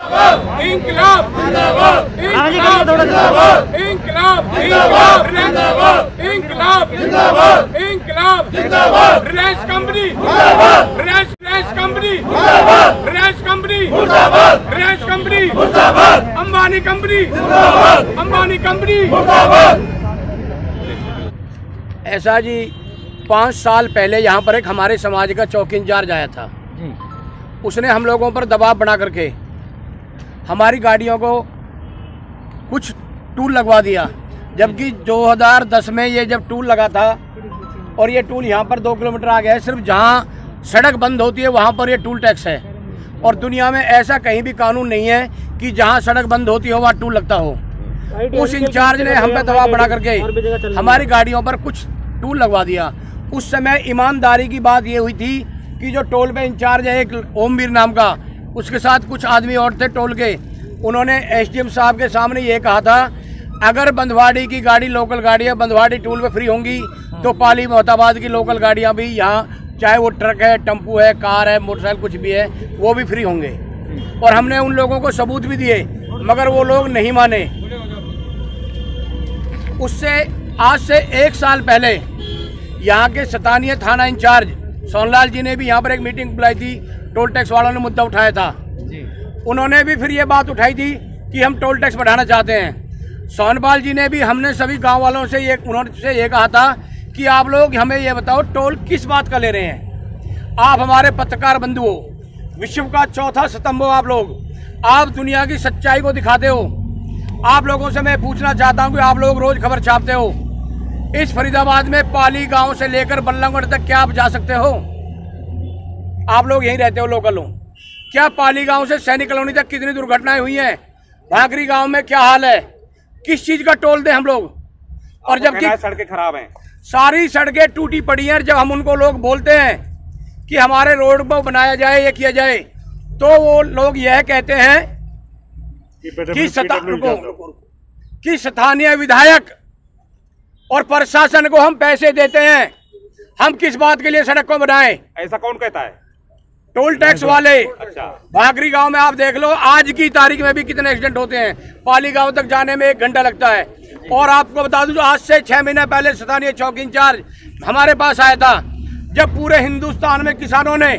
इंकलाब हाँ जी, करिए थोड़ा इंकलाब इंकलाब इंकलाब इंकलाब इंकलाब Reliance company Reliance Reliance company Reliance company Reliance company Ambani company Ambani company. ऐसा जी पाँच साल पहले यहाँ पर एक हमारे समाज का चौकी इंचार्ज आया था। उसने हम लोगों पर दबाव बना करके हमारी गाड़ियों को कुछ टूल लगवा दिया। जबकि 2010 में ये जब टूल लगा था और ये टूल यहाँ पर दो किलोमीटर आ गया है सिर्फ़ जहाँ सड़क बंद होती है वहाँ पर ये टूल टैक्स है। और दुनिया में ऐसा कहीं भी कानून नहीं है कि जहाँ सड़क बंद होती हो वहाँ टूल लगता हो। उस इंचार्ज ने हम पे दबाव बढ़ा करके हमारी गाड़ियों पर कुछ टूल लगवा दिया। उस समय ईमानदारी की बात ये हुई थी कि जो टोल पे इंचार्ज है एक ओमवीर नाम का उसके साथ कुछ आदमी और थे टोल के उन्होंने एसडीएम साहब के सामने ये कहा था, अगर बंधवाड़ी की गाड़ी लोकल गाड़ियाँ बंधवाड़ी टोल पे फ्री होंगी तो पाली मोहताबाद की लोकल गाड़ियाँ भी यहाँ, चाहे वो ट्रक है, टेंपू है, कार है मोटरसाइकिल कुछ भी है, वो भी फ्री होंगे। और हमने उन लोगों को सबूत भी दिए, मगर वो लोग नहीं माने। उससे, आज से एक साल पहले, यहाँ के सतानीय थाना इंचार्ज सोनलाल जी ने भी यहाँ पर एक मीटिंग बुलाई थी टोल टैक्स वालों ने मुद्दा उठाया था। उन्होंने भी फिर ये बात उठाई थी कि हम टोल टैक्स बढ़ाना चाहते हैं। सोनपाल जी ने भी हमने सभी गाँव वालों से ये उन्होंने से ये कहा था कि आप लोग हमें ये बताओ टोल किस बात का ले रहे हैं? आप हमारे पत्रकार बंधु हो। विश्व का चौथा स्तंभ हो आप लोग। आप दुनिया की सच्चाई को दिखाते हो। आप लोगों से मैं पूछना चाहता हूँ कि आप लोग रोज खबर छापते हो। इस फरीदाबाद में पाली गाँव से लेकर बल्लमगढ़ तक क्या आप जा सकते हो? आप लोग यहीं रहते हो लोकल हो। क्या पाली गाँव से सैनिक कॉलोनी तक कितनी दुर्घटनाएँ हुई हैं? भागरी गाँव में क्या हाल है? किस चीज़ का टोल दें हम लोग? और जबकि सड़कें खराब हैं। सारी सड़कें टूटी पड़ी हैं जब हम उनको लोग बोलते हैं कि हमारे रोड को बनाया जाए ये किया जाए तो वो लोग यह कहते हैं सता कि स्थानीय विधायक और प्रशासन को हम पैसे देते हैं। हम किस बात के लिए सड़क को बनाए ऐसा कौन कहता है? टोल टैक्स वाले। अच्छा। भागरी गाँव में आप देख लो आज की तारीख में भी कितने एक्सीडेंट होते हैं। पाली गाँव तक जाने में एक घंटा लगता है। और आपको बता दूँ जो आज से छह महीने पहले स्थानीय चौकी इंचार्ज हमारे पास आया था जब पूरे हिंदुस्तान में किसानों ने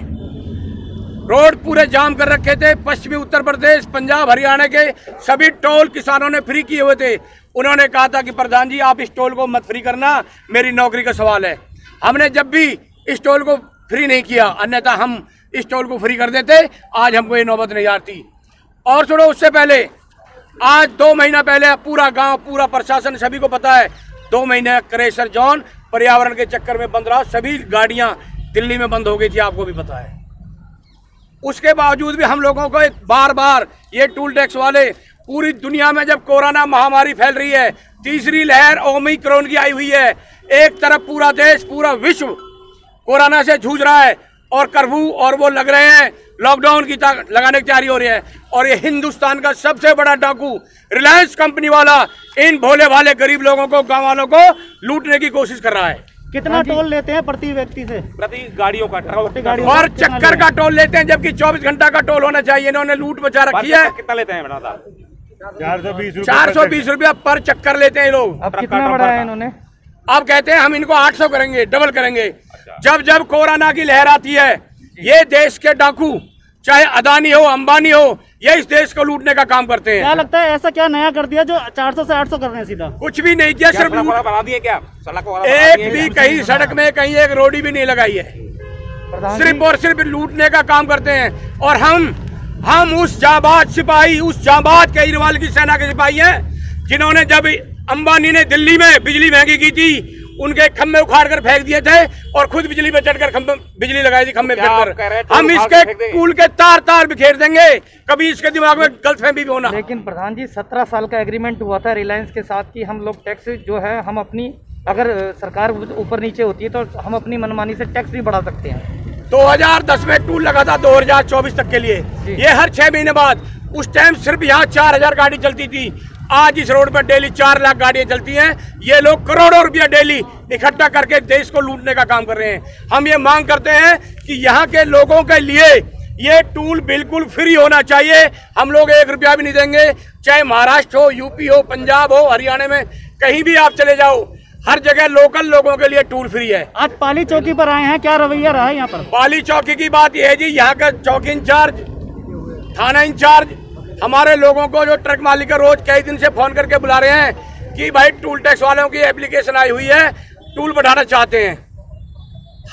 रोड पूरे जाम कर रखे थे पश्चिमी उत्तर प्रदेश पंजाब हरियाणा के सभी टोल किसानों ने फ्री किए हुए थे। उन्होंने कहा था कि प्रधान जी, आप इस टोल को मत फ्री करना, मेरी नौकरी का सवाल है। हमने जब भी इस टोल को फ्री नहीं किया, अन्यथा हम इस टोल को फ्री कर देते, आज हमको ये नौबत नहीं आती। और सुनो, उससे पहले, आज दो महीना पहले पूरा गाँव, पूरा प्रशासन, सभी को पता है, दो महीने क्रेशर जॉन पर्यावरण के चक्कर में बंद रहा, सभी गाड़ियाँ दिल्ली में बंद हो गई थी, आपको भी पता है। उसके बावजूद भी हम लोगों को बार बार ये टूल टैक्स वाले पूरी दुनिया में जब कोरोना महामारी फैल रही है तीसरी लहर ओमिक्रोन की आई हुई है। एक तरफ़ पूरा देश पूरा विश्व कोरोना से जूझ रहा है और कर्फ्यू और वो लग रहे हैं लॉकडाउन की ता- लगाने की तैयारी हो रही है। और ये हिंदुस्तान का सबसे बड़ा डाकू रिलायंस कंपनी वाला इन भोले भाले गरीब लोगों को गाँव वालों को लूटने की कोशिश कर रहा है। कितना टोल लेते हैं प्रति व्यक्ति से? प्रति गाड़ियों का ट्रक गाड़ी- और चक्कर का टोल लेते हैं जबकि 24 घंटा का टोल होना चाहिए इन्होंने लूट बचा रखी है। कितना लेते हैं चार सौ बीस चार सौ बीस रुपया पर चक्कर लेते हैं ये लोग। अब कितना बढ़ाया इन्होंने? अब कहते हैं हम इनको 800 करेंगे डबल करेंगे। जब जब कोरोना की लहर आती है ये देश के डाकू चाहे अदानी हो अंबानी हो ये इस देश को लूटने का काम करते हैं। क्या लगता है ऐसा क्या नया कर दिया जो 400 से 800 कर रहे हैं सीधा? कुछ भी नहीं किया सिर्फ़ लूट। बना दिए क्या? सड़क एक भी कहीं सड़क में कहीं एक रोडी भी नहीं लगाई है। सिर्फ़ और सिर्फ़ लूटने का काम करते हैं। और हम हम उस जाबाज सिपाही उस जाबाज केजरीवाल की सेना के सिपाही हैं जिन्होंने जब अंबानी ने दिल्ली में बिजली महँगी की थी उनके खंभे उखाड़ कर फेंक दिए थे और खुद बिजली पे चढ़कर खंभे बिजली लगाई थी खंभे फेंक कर हम इसके? कुल के तार तार बिखेर देंगे कभी इसके दिमाग में गलत गलतफहमी भी होना। लेकिन प्रधान जी 17 साल का एग्रीमेंट हुआ था रिलायंस के साथ कि हम लोग टैक्स जो है हम अपनी अगर सरकार ऊपर नीचे होती है तो हम अपनी मनमानी से टैक्स भी बढ़ा सकते हैं। 2010 में टूल लगा था 2024 तक के लिए। ये हर छह महीने बाद। उस टाइम सिर्फ़ यहाँ चार हज़ार गाड़ी चलती थी। आज इस रोड पर डेली चार लाख गाड़ियाँ चलती हैं। ये लोग करोड़ों रुपया डेली इकट्ठा करके देश को लूटने का काम कर रहे हैं। हम ये मांग करते हैं कि यहाँ के लोगों के लिए ये टूल बिल्कुल फ्री होना चाहिए। हम लोग एक रुपया भी नहीं देंगे। चाहे महाराष्ट्र हो यूपी हो पंजाब हो हरियाणा में कहीं भी आप चले जाओ हर जगह लोकल लोगों के लिए टूल फ्री है। आज पाली चौकी पर आए हैं क्या रवैया रहा है यहाँ पर? पाली चौकी की बात यह है जी यहाँ का चौकी इंचार्ज थाना इंचार्ज हमारे लोगों को जो ट्रक मालिक है रोज कई दिन से फ़ोन करके बुला रहे हैं कि भाई टूल टैक्स वालों की एप्लीकेशन आई हुई है टूल बढ़ाना चाहते हैं।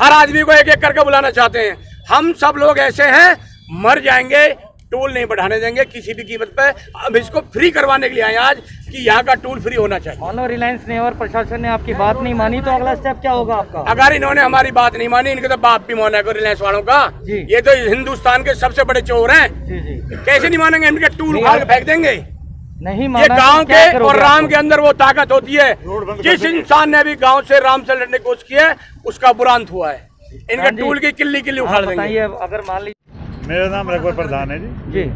हर आदमी को एक एक करके बुलाना चाहते हैं। हम सब लोग ऐसे हैं मर जाएँगे टूल नहीं बढ़ाने देंगे किसी भी कीमत पे। अब इसको फ्री करवाने के लिए आए आज कि यहाँ का टूल फ्री होना चाहिए। मानो रिलायंस ने और प्रशासन ने आपकी बात नहीं मानी तो अगला स्टेप क्या होगा आपका? अगर इन्होंने हमारी बात नहीं मानी इनके तो बाप भी मौना को रिलायंस वालों का। ये तो हिंदुस्तान के सबसे बड़े चोर हैं। कैसे नहीं मानेंगे इनके टूल उखाड़ फेंक देंगे? नहीं ये गाँव तो के और राम के अंदर वो ताकत होती है। जिस इंसान ने भी गाँव से राम से लड़ने की कोशिश की है उसका बुरांत हुआ है। इनके हाँ टूल की किल्ली किल्ली हाँ, उखाड़ देंगे। अगर मान लीजिए मेरा नाम रघुवर प्रधान है जी। जी।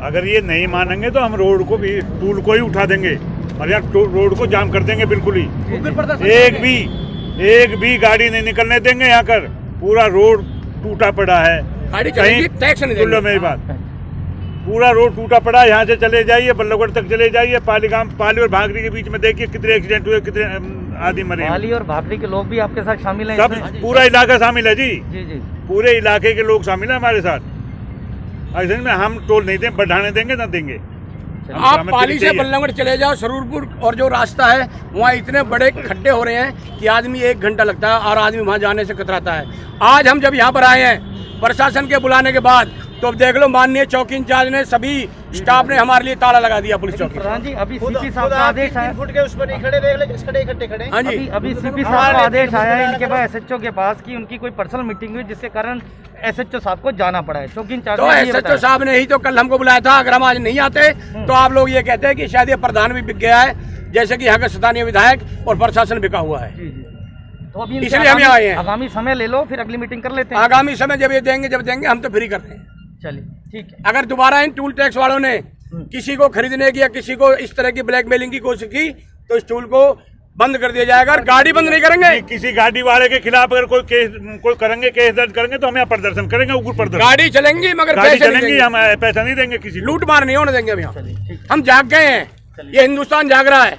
अगर ये नहीं मानेंगे तो हम रोड को भी टूल को ही उठा देंगे। और टू- रोड को जाम कर देंगे बिल्कुल ही। एक भी एक भी गाड़ी नहीं निकलने देंगे यहाँ कर पूरा रोड टूटा पड़ा है। गाड़ी मेरी बात। पूरा रोड टूटा पड़ा है यहाँ से चले जाइए बल्लभगढ़ तक चले जाइए पालीगाम पाली और भागरी के बीच में देखिए कितने एक्सीडेंट हुए कितने आदमी मरे पाली और भागरी के लोग भी आपके साथ शामिल हैं सब पूरा इलाका शामिल है जी। जी जी। पूरे इलाके के लोग शामिल हैं हमारे साथ। ऐसे में हम टोल नहीं दें बढ़ाने देंगे ना देंगे। आप पाली से। बल्लभगढ़ चले जाओ सरूरपुर और जो रास्ता है वहाँ इतने बड़े खड्डे हो रहे हैं कि आदमी एक घंटा लगता है और आदमी वहाँ जाने से कतराता है। आज हम जब यहाँ पर आए हैं प्रशासन के बुलाने के बाद तो अब देख लो माननीय चौकी इंचार्ज ने सभी स्टाफ ने हमारे लिए ताला लगा दिया पुलिस चौकी जी अभी सीपी साहब का आदेश है फुट के उस पर नहीं खड़े देख ले खड़े इकट्ठे खड़े। हाँ जी। अभी अभी सीपी साहब का आदेश आया है इनके पास एसएचओ के पास कि उनकी कोई पर्सनल मीटिंग हुई जिसके कारण एसएचओ साहब को जाना पड़ा है। चौकी इंचार्ज तो बताया। साहब ने ही तो कल हमको बुलाया था अगर हम आज नहीं आते तो आप लोग ये कहते हैं कि शायद ये प्रधान भी बिक गया है जैसे कि यहाँ का स्थानीय विधायक और प्रशासन बिका हुआ है। तो अभी इसलिए हम आगामी- आए हैं। आगामी समय ले लो फिर अगली मीटिंग कर लेते हैं। आगामी समय जब ये देंगे जब देंगे हम तो फ्री कर रहे हैं। चलिए ठीक है। अगर दोबारा इन टूल टैक्स वालों ने किसी को खरीदने की या किसी को इस तरह की ब्लैकमेलिंग की कोशिश की तो इस टूल को बंद कर दिया जाएगा और गाड़ी बंद नहीं करेंगे। किसी गाड़ी वाले के खिलाफ अगर कोई केस कोई करेंगे केस दर्ज करेंगे तो हम यहाँ प्रदर्शन करेंगे उग्र प्रदर्शन। गाड़ी चलेंगी मगर गाड़ी चलेंगी हम पैसा नहीं देंगे किसी लूट मार नहीं होने देंगे हम जाग गए हैं। ये हिंदुस्तान जाग रहा है।